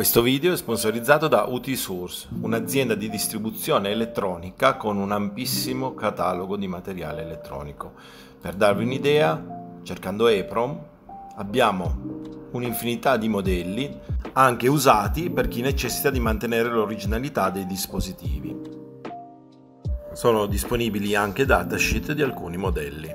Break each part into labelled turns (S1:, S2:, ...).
S1: Questo video è sponsorizzato da UT-Source, un'azienda di distribuzione elettronica con un ampissimo catalogo di materiale elettronico. Per darvi un'idea, cercando EPROM abbiamo un'infinità di modelli, anche usati per chi necessita di mantenere l'originalità dei dispositivi. Sono disponibili anche datasheet di alcuni modelli.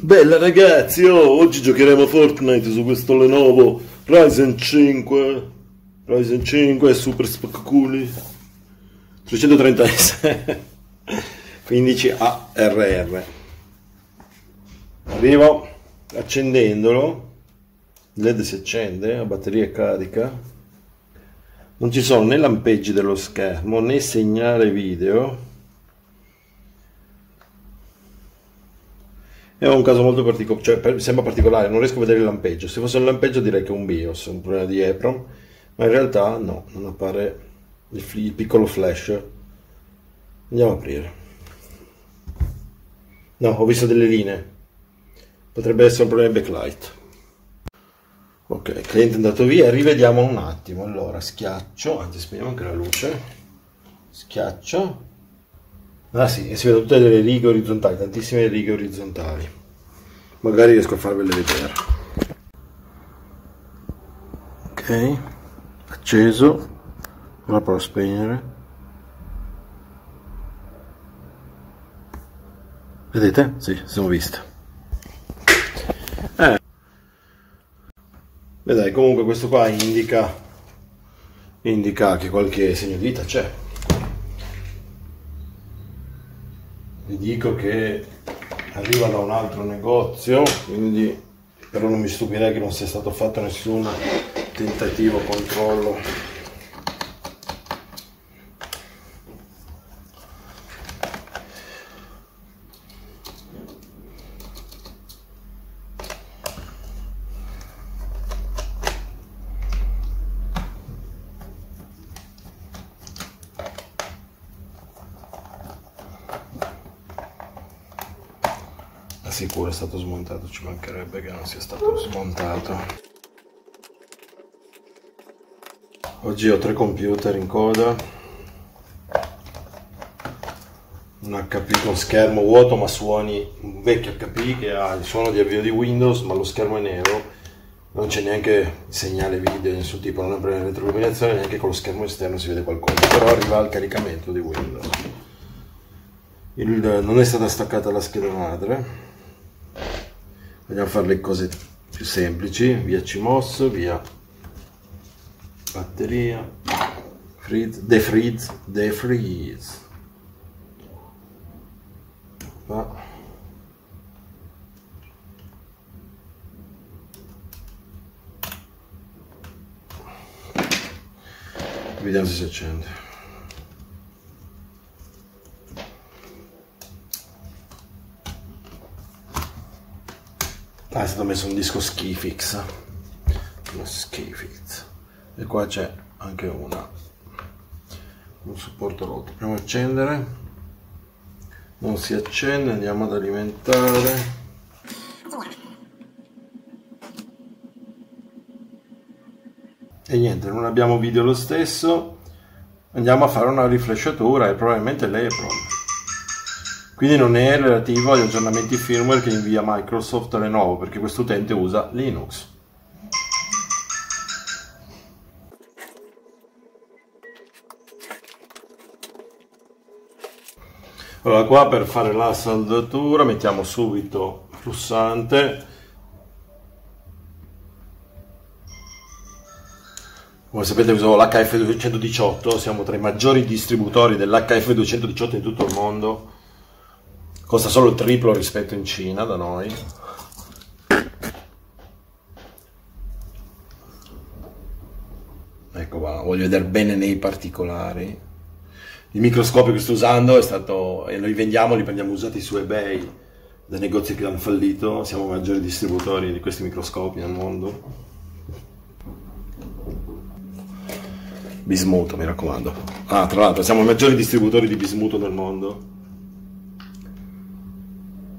S2: Bella ragazzi, oh, oggi giocheremo a Fortnite su questo Lenovo Ryzen 5 Ryzen 5 Super Spacculi 330S 15 ARR Arrivo accendendolo. Il LED si accende, la batteria è carica. Non ci sono né lampeggi dello schermo né segnale video È un caso molto particolare, cioè per, sembra particolare, non riesco a vedere il lampeggio. Se fosse un lampeggio direi che è un BIOS, un problema di EPROM, ma in realtà no, non appare il, il piccolo flash. Andiamo a aprire. No, ho visto delle linee. Potrebbe essere un problema di backlight. Ok, il cliente è andato via, rivediamo un attimo. Allora, schiaccio, anzi spegniamo anche la luce. Schiaccio, Ah sì, e si vedono tutte delle righe orizzontali, tantissime righe orizzontali. Magari riesco a farvele vedere. Ok, acceso. Ora provo a spegnere. Vedete? Sì, siamo viste. Eh. Beh dai, comunque questo qua indica, indica che qualche segno di vita c'è. Dico che arriva da un altro negozio quindi però non mi stupirei che non sia stato fatto nessun tentativo controllo sicuro è stato smontato, ci mancherebbe che non sia stato smontato. Oggi ho tre computer in coda, un HP con schermo vuoto ma suoni, un vecchio HP che ha il suono di avvio di Windows ma lo schermo è nero, non c'è neanche segnale video, nessun tipo, non è per retroilluminazione, neanche con lo schermo esterno si vede qualcosa, però arriva al caricamento di Windows. Il, non è stata staccata la scheda madre vogliamo fare le cose più semplici. Via CMOS via batteria freeze defreeze defreeze. Ah. vediamo se si accende stato messo un disco Skifix. Uno Skifix. E qua c'è anche una. Un supporto rotto. Proviamo a accendere. Non si accende, andiamo ad alimentare. E niente, non abbiamo video lo stesso. Andiamo a fare una riflesciatura e probabilmente lei è pronta. Quindi non è relativo agli aggiornamenti firmware che invia Microsoft a Lenovo, perché questo utente usa Linux. Allora qua per fare la saldatura mettiamo subito flussante. Come sapete uso l'HF218, siamo tra i maggiori distributori dell'HF218 in tutto il mondo costa solo il triplo rispetto in Cina da noi. Ecco qua voglio vedere bene nei particolari. Il microscopio che sto usando è stato e noi vendiamo li prendiamo usati su ebay da negozi che hanno fallito. Siamo i maggiori distributori di questi microscopi nel mondo. Bismuto mi raccomando. Ah tra l'altro siamo i maggiori distributori di bismuto nel mondo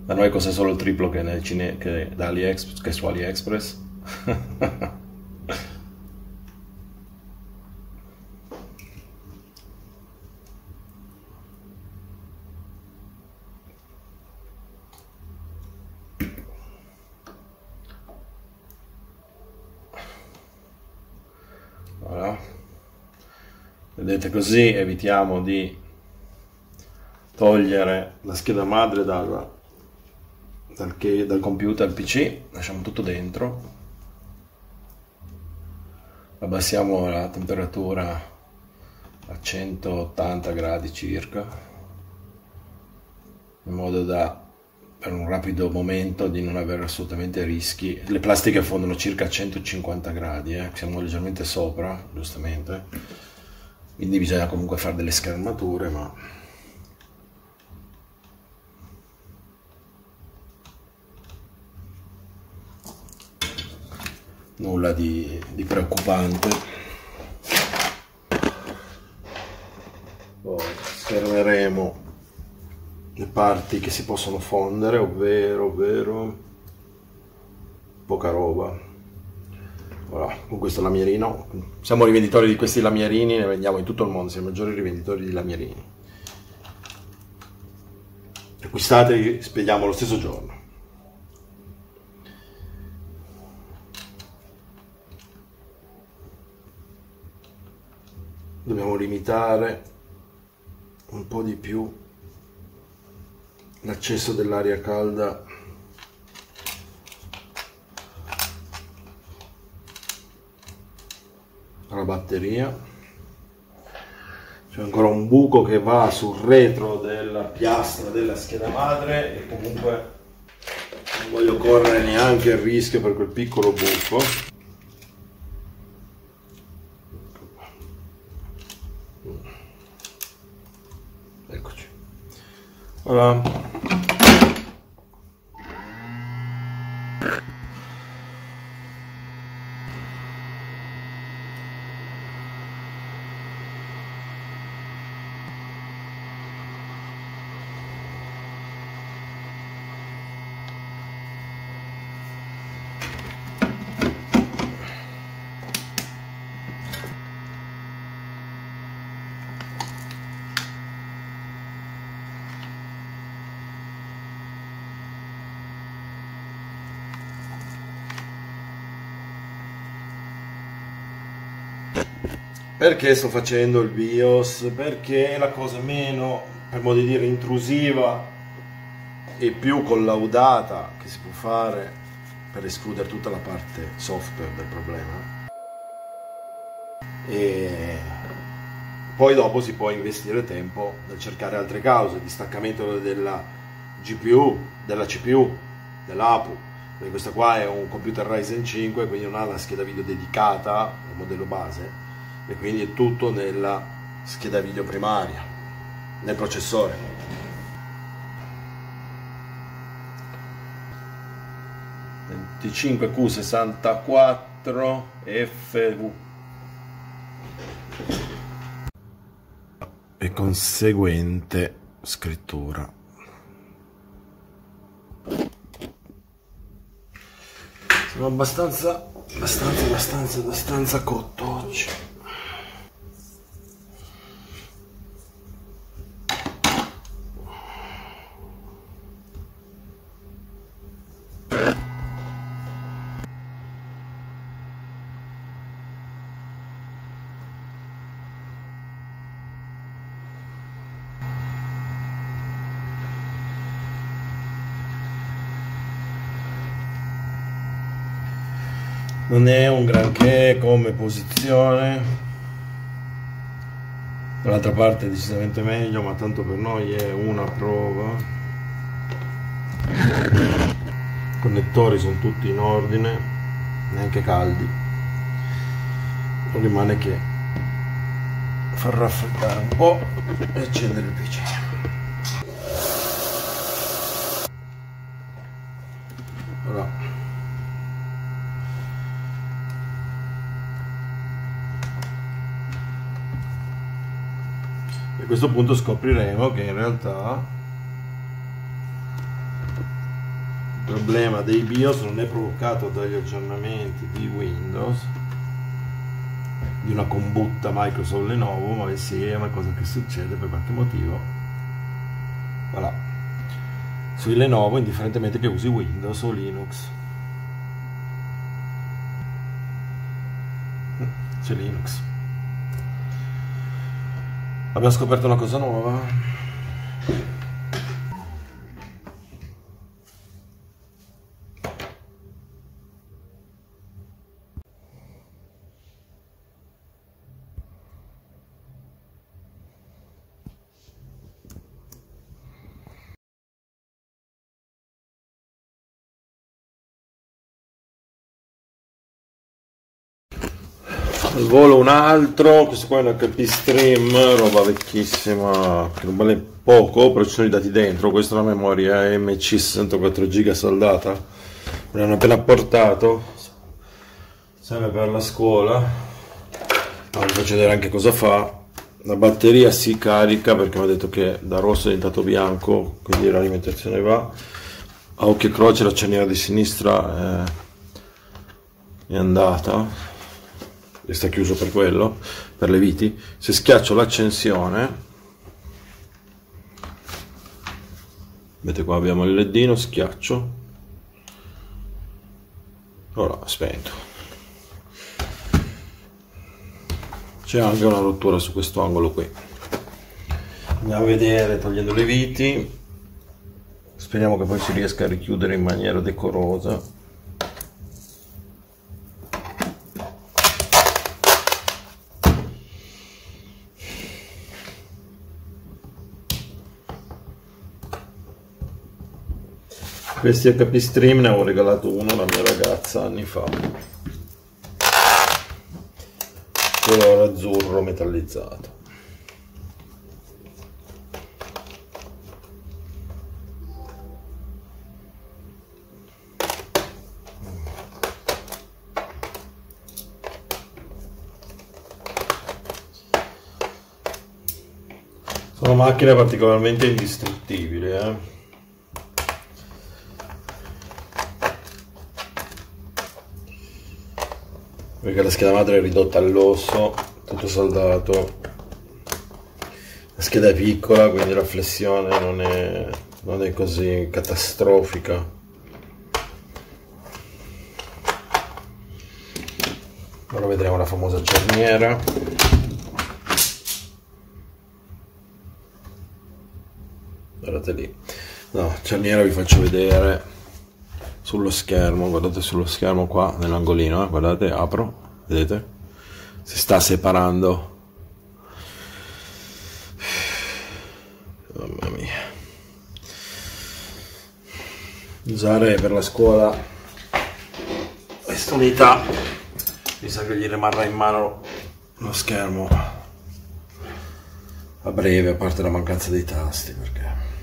S2: Da noi costa solo il triplo che, nel cine- che, da AliExpress, che su AliExpress. Voilà. Vedete così evitiamo di togliere la scheda madre dal, dal, dal computer al PC, lasciamo tutto dentro, abbassiamo la temperatura a 180 gradi circa, in modo da per un rapido momento di non avere assolutamente rischi. Le plastiche fondono circa a 150 gradi, eh? siamo leggermente sopra, giustamente, quindi bisogna comunque fare delle schermature, ma nulla di, di preoccupante. Poi schermeremo le parti che si possono fondere, ovvero, ovvero poca roba. Voilà, con questo lamierino, siamo rivenditori di questi lamierini, ne vendiamo in tutto il mondo, siamo i maggiori rivenditori di lamierini. Acquistateli, spediamo lo stesso giorno. Dobbiamo limitare un po' di più l'accesso dell'aria calda alla batteria. C'è ancora un buco che va sul retro della piastra della scheda madre e comunque non voglio correre neanche il rischio per quel piccolo buco allora Perché sto facendo il BIOS? Perché è la cosa meno, per modo di dire, intrusiva e più collaudata che si può fare per escludere tutta la parte software del problema. E poi dopo si può investire tempo nel cercare altre cause, distaccamento della GPU, della CPU, dell'APU, perché questo qua è un computer Ryzen 5, quindi non ha una scheda video dedicata, un modello base, e quindi è tutto nella scheda video primaria, nel processore. (25Q64 FV) e conseguente scrittura. Sono abbastanza, abbastanza, abbastanza, abbastanza cotto oggi. È un granché come posizione. Dall'altra parte è decisamente meglio ma tanto per noi è una prova. I connettori sono tutti in ordine neanche caldi. Non rimane che far raffreddare un po' e accendere il PC questo punto scopriremo che in realtà problema dei BIOS non è provocato dagli aggiornamenti di Windows di una combutta Microsoft Lenovo ma sì è una cosa che succede per qualche motivo. Voilà. Sui Lenovo indifferentemente che usi Windows o Linux. C'è Linux abbiamo scoperto una cosa nuova volo un altro questo qua è un HP Stream roba vecchissima che non vale poco però ci sono i dati dentro questa è una memoria MC 64 giga saldata me l'hanno appena portato serve per la scuola ah, vi faccio vedere anche cosa fa la batteria si carica perché mi ha detto che da rosso è diventato bianco quindi l'alimentazione va a occhio e croce la cerniera di sinistra è, è andata e sta chiuso per quello, per le viti, se schiaccio l'accensione, vedete qua abbiamo il ledino, schiaccio, ora spento. C'è anche una rottura su questo angolo qui. Andiamo a vedere togliendo le viti, speriamo che poi si riesca a richiudere in maniera decorosa. Questi HP Stream ne ho regalato uno alla mia ragazza anni fa. Colore azzurro metallizzato. Sono macchine particolarmente indistruttibili, eh. Perché la scheda madre è ridotta all'osso tutto saldato. La scheda è piccola quindi la flessione non è, non è così catastrofica. Ora vedremo la famosa cerniera. Guardate lì. No cerniera vi faccio vedere sullo schermo, guardate sullo schermo qua nell'angolino, eh, guardate, apro, vedete? Si sta separando. Mamma mia. Usare per la scuola questa unità, mi sa che gli rimarrà in mano lo schermo a breve, a parte la mancanza dei tasti, perché...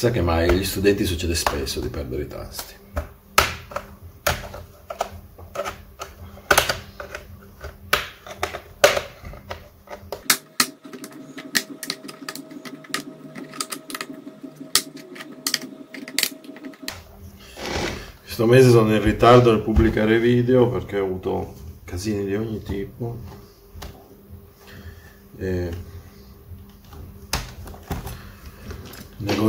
S2: Chissà che mai agli studenti succede spesso di perdere i tasti. Questo mese sono in ritardo nel pubblicare video perché ho avuto casini di ogni tipo. E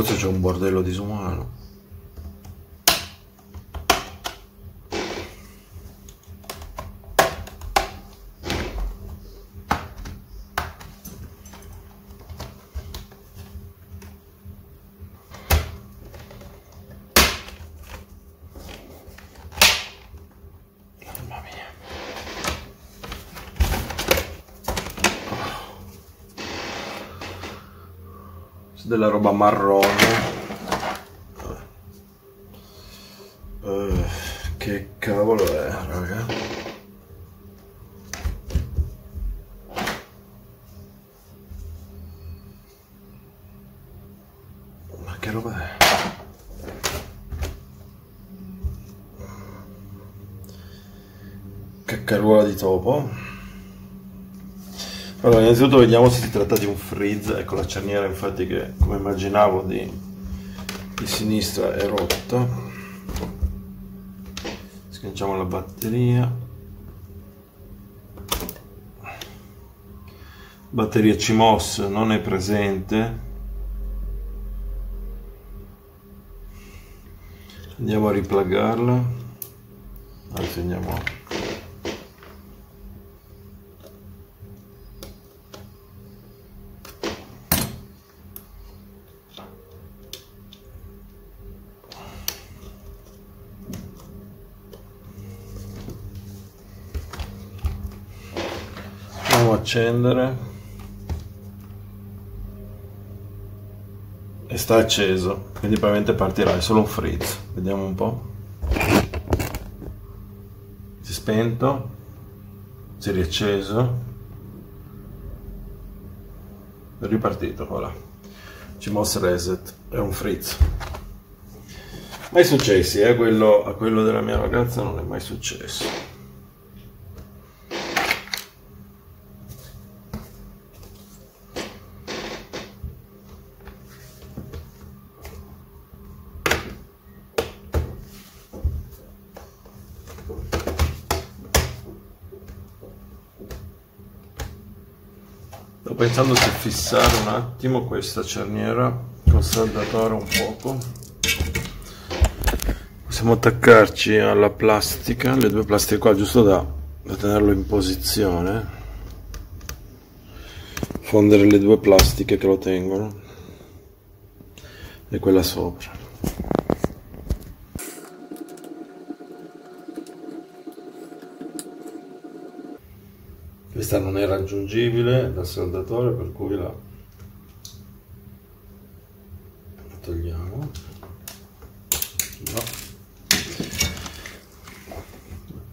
S2: Negozio c'è un bordello disumano. Della roba marrone. Uh, che cavolo è raga? Ma che roba è? Caccaruola di topo allora, innanzitutto vediamo se si tratta di un freeze, ecco la cerniera infatti che come immaginavo di di sinistra è rotta. Sganciamo la batteria. Batteria CMOS non è presente. Andiamo a riplagarla. Anzi andiamo a accendere e sta acceso quindi probabilmente partirà è solo un frizz. Vediamo un po' si è spento si è riacceso. È ripartito voilà. CMOS reset è un frizz. Mai successi eh? quello, a quello della mia ragazza non è mai successo pensando se fissare un attimo questa cerniera col saldatore un poco. Possiamo attaccarci alla plastica, le due plastiche qua, giusto da, da tenerlo in posizione. Fondere le due plastiche che lo tengono e quella sopra. questa non è raggiungibile dal saldatore per cui la togliamo no.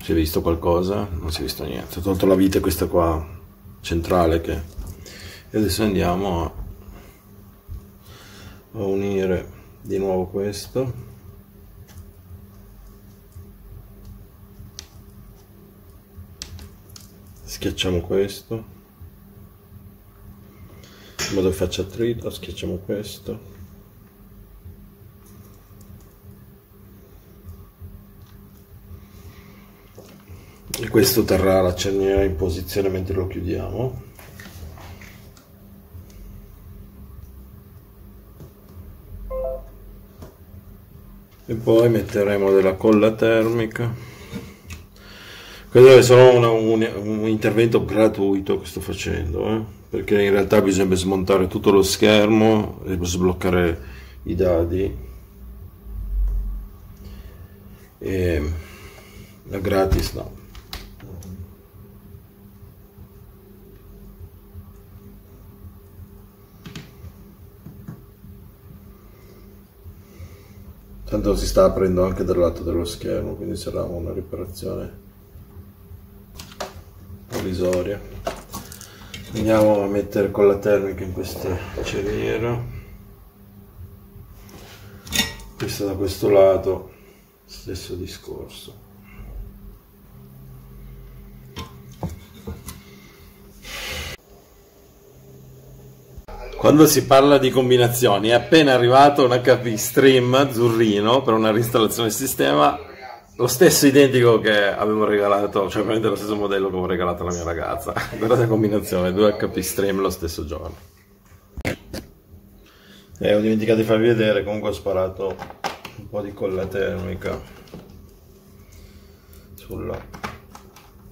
S2: si è visto qualcosa? non si è visto niente ho tolto la vite questa qua centrale che e adesso andiamo a, a unire di nuovo questo schiacciamo questo che faccia attrito schiacciamo questo. E questo terrà la cerniera in posizione mentre lo chiudiamo. E poi metteremo della colla termica questo è solo una, un, un, intervento gratuito che sto facendo, eh? perché in realtà bisogna smontare tutto lo schermo e sbloccare i dadi. E la gratis no. Tanto si sta aprendo anche dal lato dello schermo, quindi sarà una riparazione provvisoria. Andiamo a mettere con la termica in questa cerniera questa da questo lato stesso discorso. Quando si parla di combinazioni è appena arrivato un HP Stream azzurrino per una reinstallazione del sistema lo stesso identico che avevo regalato, cioè veramente lo stesso modello che avevo regalato alla mia ragazza. Guardate la combinazione, due HP Stream lo stesso giorno. E ho dimenticato di farvi vedere, comunque ho sparato un po' di colla termica sulla,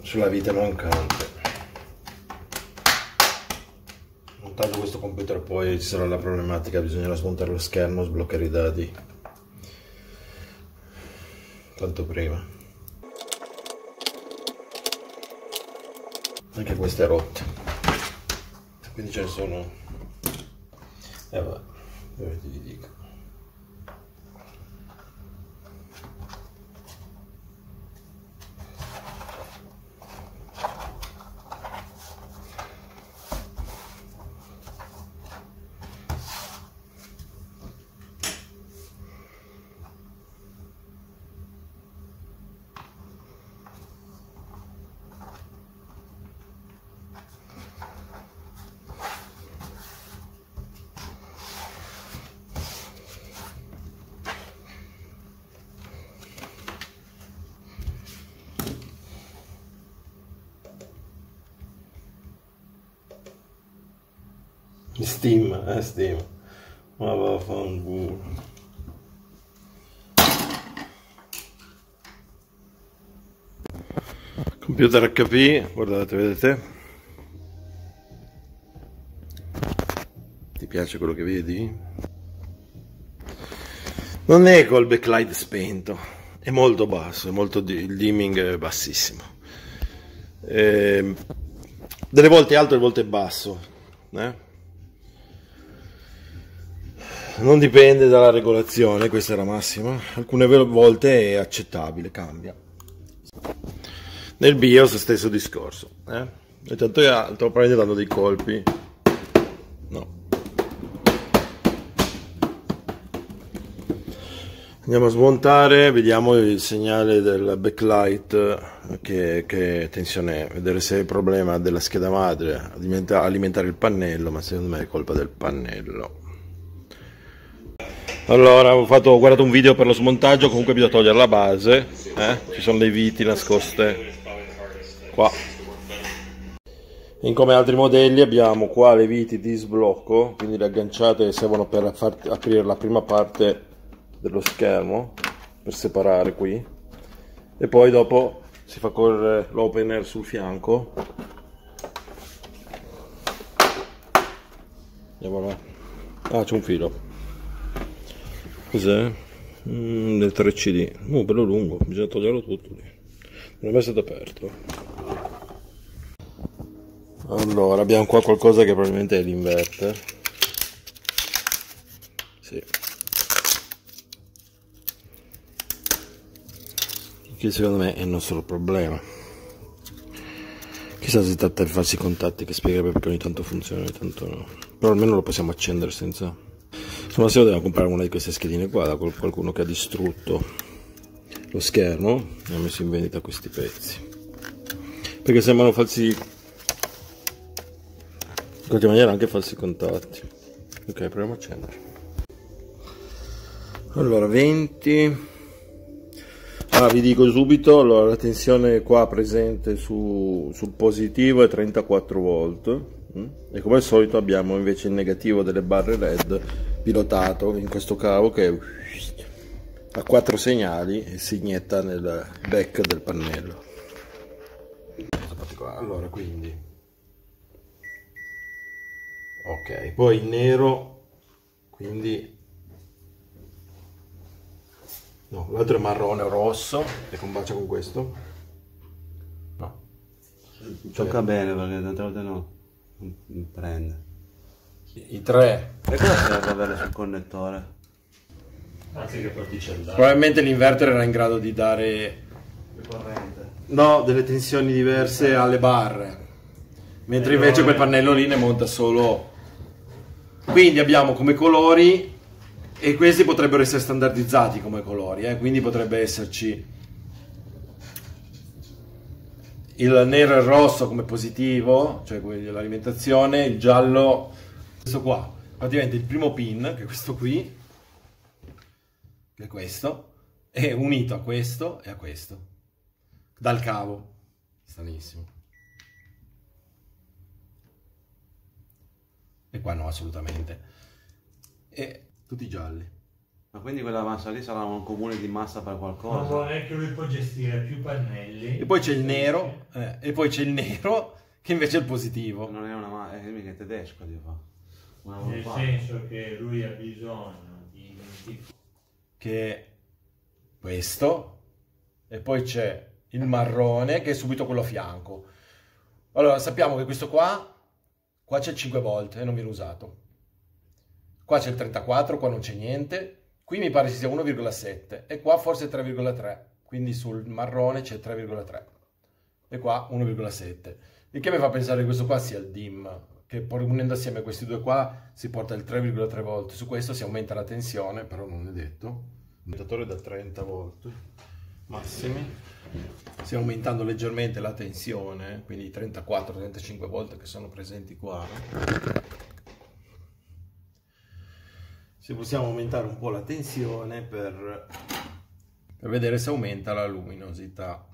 S2: sulla vite mancante. Montando questo computer poi ci sarà la problematica, bisognerà smontare lo schermo, sbloccare i dati quanto prima. Anche questa è rotta. Quindi ce ne sono e eh, vabbè ti dico Steam, eh Steam. Ma vaffanculo. Computer HP, guardate, vedete? Ti piace quello che vedi? Non è col backlight spento, è molto basso, è molto il dimming è bassissimo. E, ehm, delle volte alto, delle volte è basso. Eh? Non dipende dalla regolazione, questa è la massima. Alcune volte è accettabile, cambia. Nel BIOS stesso discorso. Eh? E tanto è alto, prende dando dei colpi. No. Andiamo a smontare, vediamo il segnale del backlight che, che tensione è, vedere se è il problema della scheda madre alimentare il pannello, ma secondo me è colpa del pannello. Allora, ho, fatto, ho guardato un video per lo smontaggio, comunque bisogna togliere la base, eh? ci sono dei viti nascoste qua. In come altri modelli abbiamo qua le viti di sblocco, quindi le agganciate servono per far aprire la prima parte dello schermo per separare qui e poi dopo si fa correre l'opener sul fianco andiamo là ah c'è un filo cos'è? Mm, del 3cd oh, bello lungo bisogna toglierlo tutto lì. Non è mai stato aperto. Allora abbiamo qua qualcosa che probabilmente è l'inverter. Sì. Che secondo me è il nostro problema. Chissà se tratta di farsi contatti che spiegherebbe perché ogni tanto funziona ogni tanto no. Però almeno lo possiamo accendere senza se dobbiamo comprare una di queste schedine qua da qualcuno che ha distrutto lo schermo e ha messo in vendita questi pezzi. Perché sembrano falsi in qualche maniera anche falsi contatti. Ok proviamo a accendere. Allora 20 Ah, vi dico subito, allora, la tensione qua presente su, sul positivo è 34 volt mm? e come al solito abbiamo invece il negativo delle barre led pilotato in questo cavo che ha quattro segnali e si inietta nel back del pannello. Allora, quindi ok, poi il nero, quindi No, l'altro è marrone o rosso e combacia con questo. No.
S3: Gioca cioè, bene perché tante volte no. Non prende.
S2: I tre.
S3: E cosa serve avere sul connettore?
S2: Anche che particellare. Probabilmente l'inverter era in grado di dare...
S3: Corrente.
S2: No, delle tensioni diverse alle barre. Mentre invece quel pannello lì ne monta solo... Quindi abbiamo come colori e questi potrebbero essere standardizzati come colori, eh? quindi potrebbe esserci il nero e il rosso come positivo, cioè l'alimentazione, il giallo, questo qua, praticamente il primo pin, che è questo qui, che è questo, è unito a questo e a questo, dal cavo, stranissimo. E qua no, assolutamente. E tutti gialli.
S3: Ma quindi quella massa lì sarà un comune di massa per qualcosa?
S4: Non è che lui può gestire più pannelli.
S2: E poi c'è il nero, eh, e poi c'è il nero che invece è il positivo.
S3: Non è una massa, è mica tedesco di fa.
S4: Nel senso che lui ha bisogno di...
S2: Che questo, e poi c'è il marrone che è subito quello a fianco. Allora sappiamo che questo qua, qua c'è 5 volte e non viene usato. Qua c'è il 34, qua non c'è niente. Qui mi pare ci sia 1,7 e qua forse 3,3. Quindi sul marrone c'è 3,3 e qua 1,7. Il che mi fa pensare che questo qua sia il DIM, che unendo assieme questi due qua si porta il 3,3 volt. Su questo si aumenta la tensione, però non è detto. Il limitatore da 30 volt massimi. Si aumentando leggermente la tensione, quindi 34-35 volt che sono presenti qua se possiamo aumentare un po' la tensione per, per vedere se aumenta la luminosità.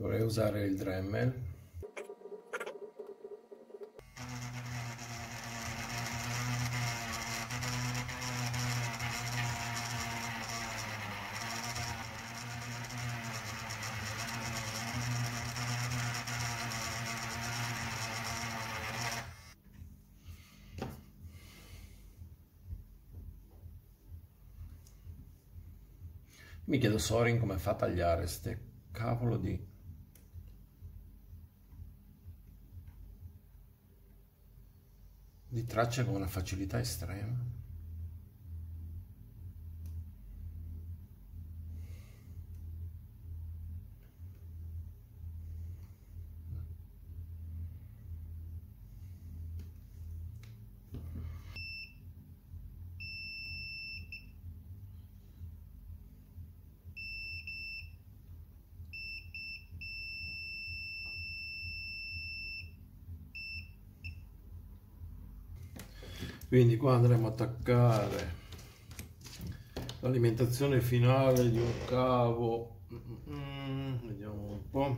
S2: Dovrei usare il Dremel. Mi chiedo Sorin come fa a tagliare ste cavolo di... di tracce con una facilità estrema. Quindi qua andremo a attaccare l'alimentazione finale di un cavo. Mm, vediamo un po'